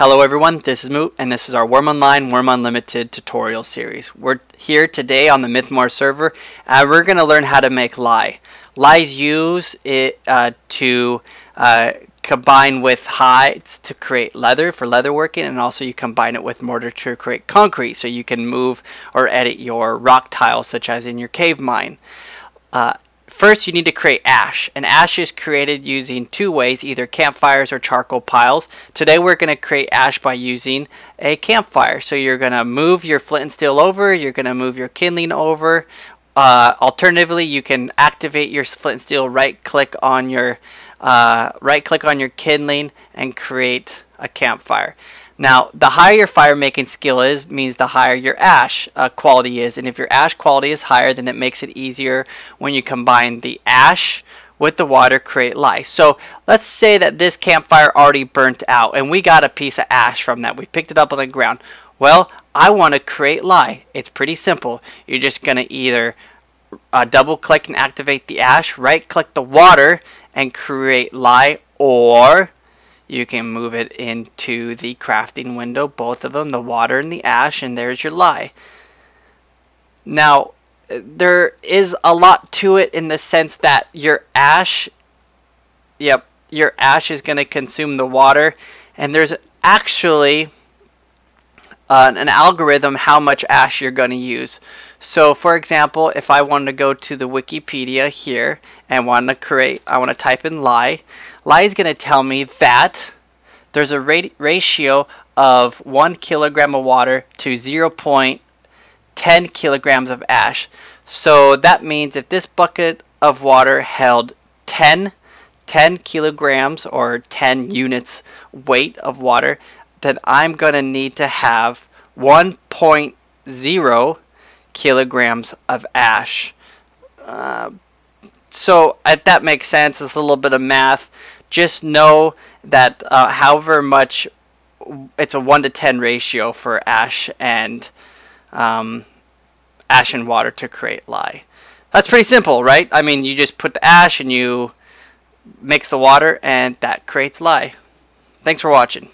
Hello everyone, this is Moot and this is our Wurm Online Wurm Unlimited tutorial series. We're here today on the Mythmore server and we're going to learn how to make lye. Lye's use it uh, to uh, combine with hides to create leather for leather working and also you combine it with mortar to create concrete so you can move or edit your rock tiles such as in your cave mine. Uh, First, you need to create ash. And ash is created using two ways, either campfires or charcoal piles. Today, we're going to create ash by using a campfire. So you're going to move your flint and steel over, you're going to move your kindling over. Uh, alternatively, you can activate your flint and steel, right click on your uh, right click on your kindling and create a campfire. Now, the higher your fire making skill is, means the higher your ash uh, quality is. And if your ash quality is higher, then it makes it easier when you combine the ash with the water create lye. So let's say that this campfire already burnt out and we got a piece of ash from that. We picked it up on the ground. Well, I want to create lye. It's pretty simple. You're just going to either uh, double click and activate the ash, right click the water and create lye or you can move it into the crafting window, both of them, the water and the ash, and there's your lye. Now, there is a lot to it in the sense that your ash, yep, your ash is going to consume the water, and there's actually uh, an algorithm how much ash you're going to use. So for example, if I wanted to go to the Wurmpedia here and want to create, I want to type in lye. Lye is going to tell me that there's a ratio of 1 kilogram of water to 0.10 kilograms of ash. So that means if this bucket of water held 10 10 kilograms or 10 units weight of water, then I'm going to need to have 1.0 kilograms of ash. Uh, so if that makes sense. It's a little bit of math. Just know that uh, however much it's a 1 to 10 ratio for ash and um, ash and water to create lye. That's pretty simple, right? I mean, you just put the ash and you mix the water and that creates lye. Thanks for watching.